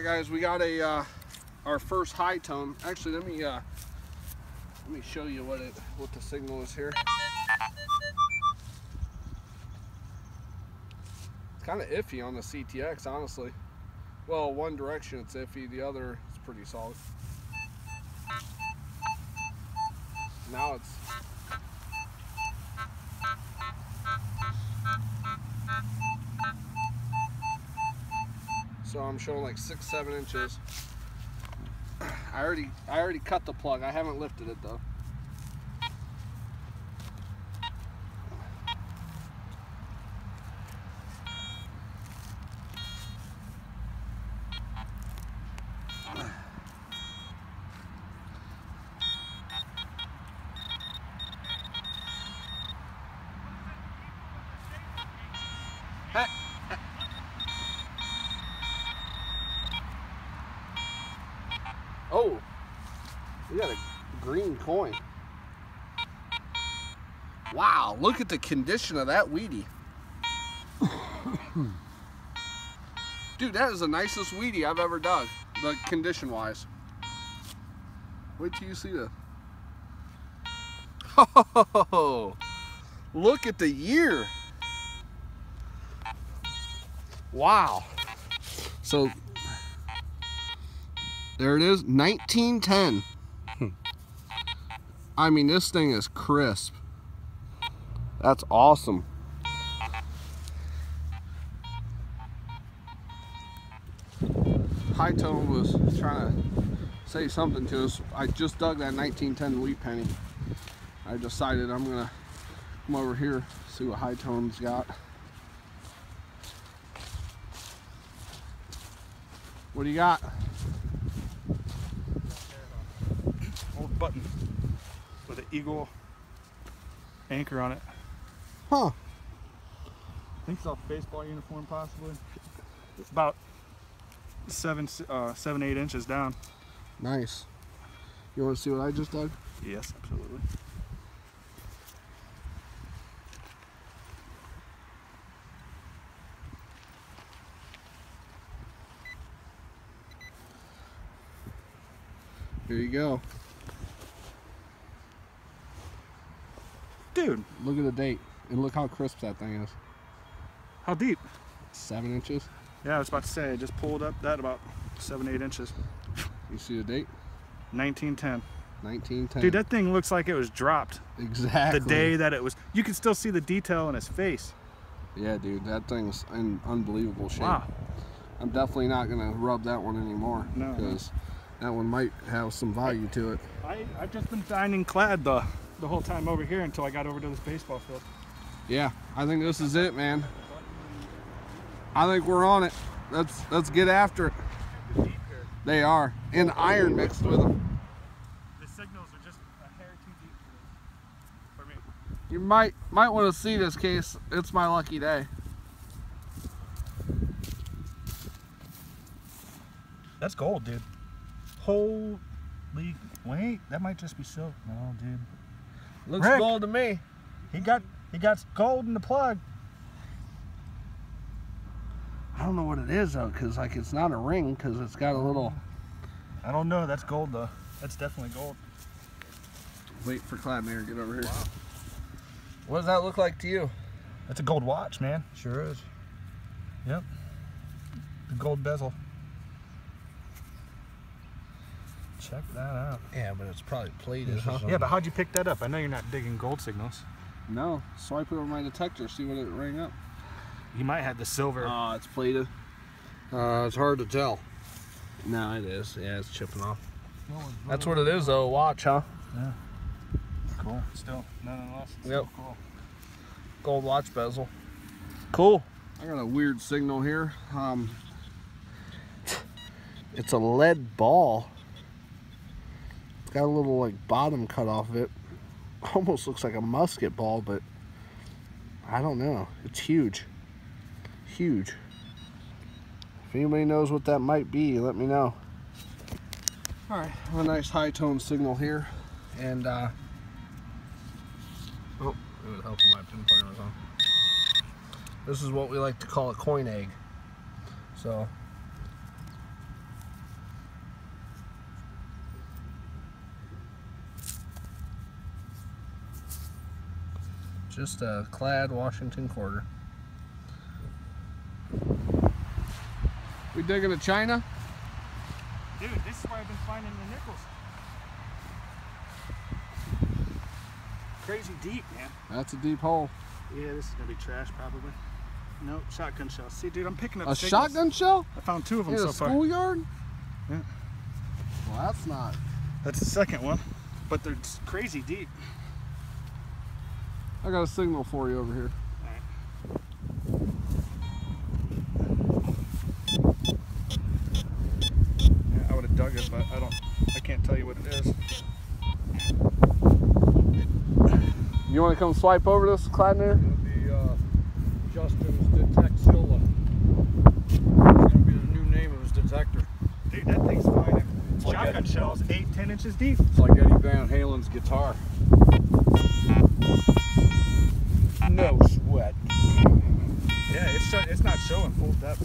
Right, guys, we got a uh, our first high tone. Actually, let me uh, let me show you what it what the signal is here. It's kind of iffy on the CTX, honestly. Well, one direction it's iffy, the other it's pretty solid. Now it's So I'm showing like six, seven inches. I already I already cut the plug. I haven't lifted it though. Oh, we got a green coin. Wow, look at the condition of that wheatie. Dude, that is the nicest wheatie I've ever dug, the condition wise. Wait till you see this. Oh, look at the year. Wow. So there it is, 1910. I mean, this thing is crisp. That's awesome. High Tone was trying to say something to us. I just dug that 1910 wheat penny. I decided I'm gonna come over here, see what High Tone's got. What do you got? Old button with an eagle anchor on it. Huh. I think it's off baseball uniform possibly. It's about seven, uh, seven, eight inches down. Nice. You want to see what I just dug? Yes, absolutely. Here you go. Dude, Look at the date and look how crisp that thing is. how deep? Seven inches. Yeah, I was about to say, I just pulled up that about seven, eight inches. You see the date? 1910. 1910. Dude, that thing looks like it was dropped exactly. the day that it was. You can still see the detail in his face. Yeah, dude, that thing's in unbelievable shape. Wow. I'm definitely not gonna rub that one anymore No. because that one might have some value to it. I, I've just been finding clad the, the whole time over here until I got over to this baseball field. Yeah, I think this is it, man. I think we're on it. Let's let's get after it. They are, in iron mixed with them. The signals are just a hair too deep for me. You might might want to see this case. It's my lucky day. That's gold, dude. Holy, wait, that might just be silk. No, dude. Looks Rick. gold to me. He got he got gold in the plug. I don't know what it is though, cause like it's not a ring, cause it's got a little. I don't know. That's gold though. That's definitely gold. Wait for Cladmayer to get over here. What does that look like to you? That's a gold watch, man. Sure is. Yep. The gold bezel. Check that out. Yeah, but it's probably plated, huh? Yeah, but how'd you pick that up? I know you're not digging gold signals. No. Swipe it over my detector, see what it rang up. You might have the silver. Oh, it's plated. Uh, it's hard to tell. No, it is. Yeah, it's chipping off. That's what it is, though. Watch, huh? Yeah. Cool. Still, nonetheless. It's Yep. still cool. Gold watch bezel. Cool. I got a weird signal here. Um, it's a lead ball. Got a little like bottom cut off of it. Almost looks like a musket ball, but I don't know. It's huge. Huge. If anybody knows what that might be, let me know. All right, a nice high tone signal here, and uh, oh, it would help if my pinpointer was on. This is what we like to call a coin egg. So Just a clad Washington quarter. We digging a China? Dude, this is where I've been finding the nickels. Crazy deep, man. That's a deep hole. Yeah, this is gonna be trash probably. Nope, shotgun shell. See, dude, I'm picking up A signals. shotgun shell? I found two of them In so a far. schoolyard? Yeah. Well, that's not. That's the second one, but they're crazy deep. I got a signal for you over here. Yeah, I would have dug it, but I don't. I can't tell you what it is. You want to come swipe over this clad there? gonna be uh, Justin's Detectilla. It's gonna be the new name of his detector. Dude, that thing's fine. like Shotgun that. shells, eight, ten inches deep. It's like Eddie Van Halen's guitar. No sweat. Yeah, it's sho- it's not showing full depth.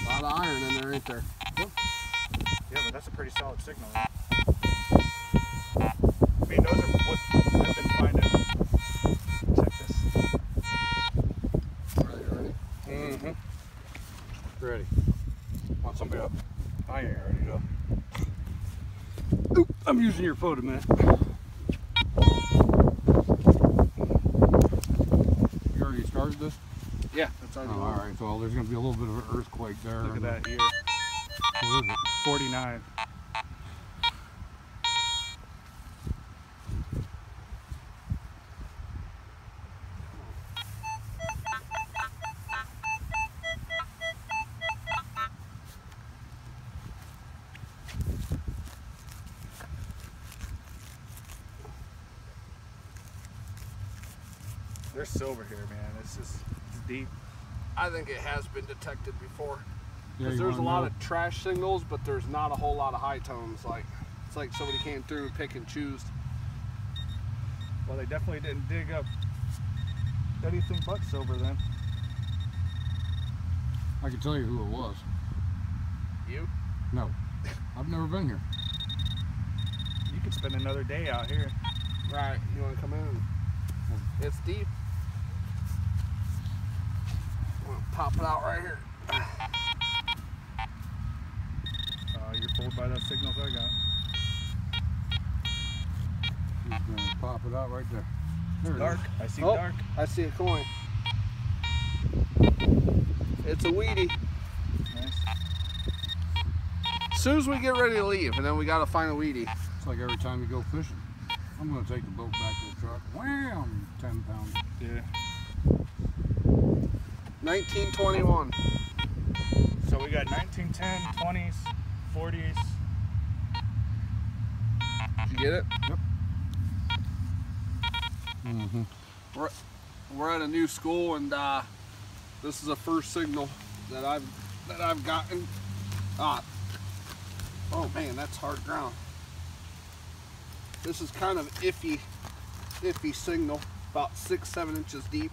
A lot of iron in there, ain't there? Yeah, but that's a pretty solid signal. I mean, those are what I've been finding. Check this. Ready, ready? Mm-hmm. Ready. Want somebody up? I ain't ready though. Oop, I'm using your a minute. You already started this? Yeah, that's Oh, all right. So there's gonna be a little bit of an earthquake there. Look at that here. What is it? 49. There's silver here, man. It's just it's deep. I think it has been detected before. Because you there's a lot know? of trash signals, but there's not a whole lot of high tones. Like it's like somebody came through and pick and choose. Well, they definitely didn't dig up anything but silver then. I can tell you who it was. You? No, I've never been here. You could spend another day out here. Right. You want to come in? It's deep. I'm gonna pop it out right here. Uh, you're pulled by those signals I got. He's gonna pop it out right there. There Dark. is. I see Oh. dark. I see a coin. It's a wheatie. Nice. As soon as we get ready to leave, and then we gotta find a wheatie. It's like every time you go fishing. I'm gonna take the boat back to the truck. Wham! Ten pounds. Yeah. 1921. So we got 1910, 20s, 40s. You get it? Mm-hmm. We're at a new school, and uh, this is the first signal that I've that I've gotten. Ah. Oh man, that's hard ground. This is kind of iffy, iffy signal, about six, seven inches deep.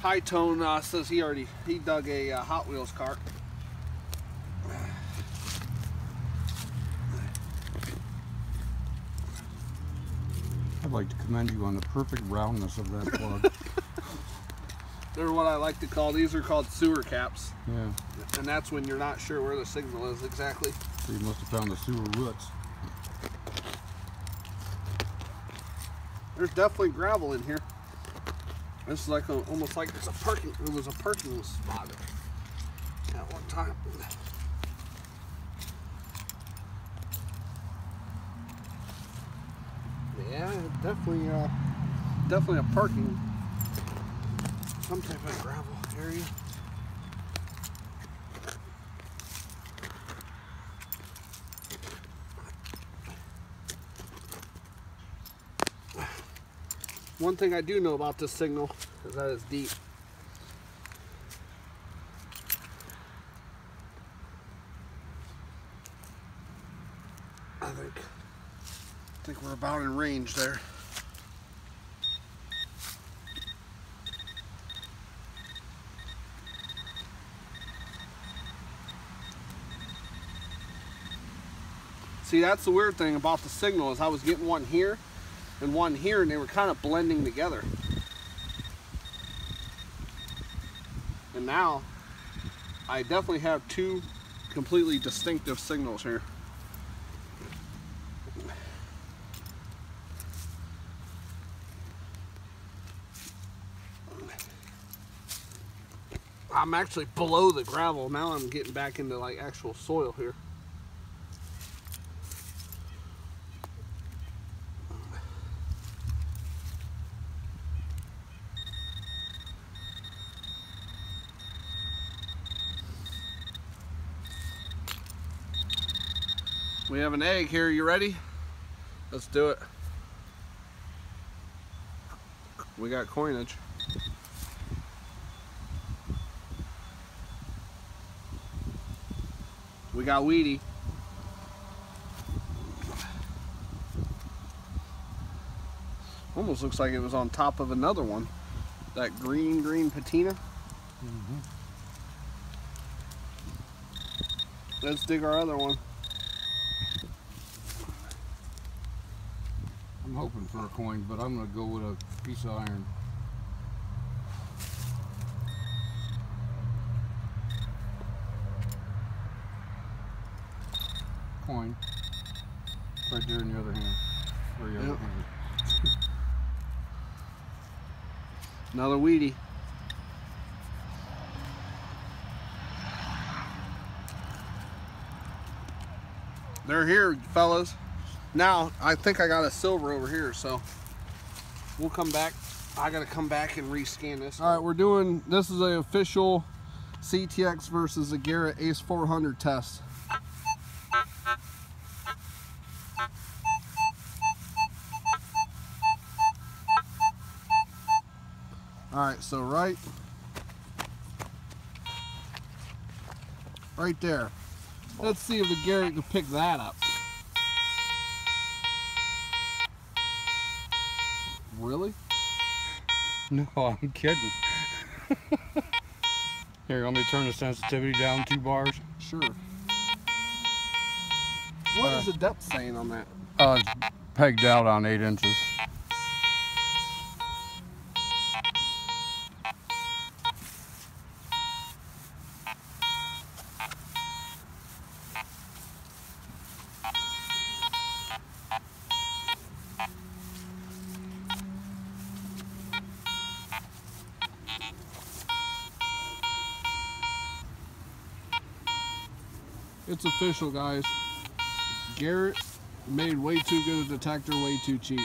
High tone uh, says he already he dug a uh, Hot Wheels cart. I'd like to commend you on the perfect roundness of that plug. They're what I like to call these are called sewer caps, yeah. and that's when you're not sure where the signal is exactly. So you must have found the sewer roots. There's definitely gravel in here. This is like a, almost like there's a parking. There was a parking spot at one time. Yeah, definitely, uh, definitely a parking, some type of gravel area. One thing I do know about this signal is that it's deep. I think I think we're about in range there. See, that's the weird thing about the signal is I was getting one here and one here, and they were kind of blending together. And now, I definitely have two completely distinctive signals here. I'm actually below the gravel. Now I'm getting back into like actual soil here. Have an egg here. You ready? Let's do it. We got coinage. We got wheatie. Almost looks like it was on top of another one. That green, green patina. Mm-hmm. Let's dig our other one. I'm hoping for a coin, but I'm gonna go with a piece of iron. Coin. Right there in the other hand. Or the other hand. Another wheatie. They're here, fellas. Now, I think I got a silver over here, so we'll come back. I gotta come back and rescan this. All right, we're doing, this is a official CTX versus the Garrett Ace 400 test. All right, so right, right there. Let's see if the Garrett can pick that up. Really? No, I'm kidding. Here, let me turn the sensitivity down two bars. Sure. What is the depth saying on that? Uh, it's pegged out on eight inches. It's official, guys. Garrett made way too good a detector, way too cheap.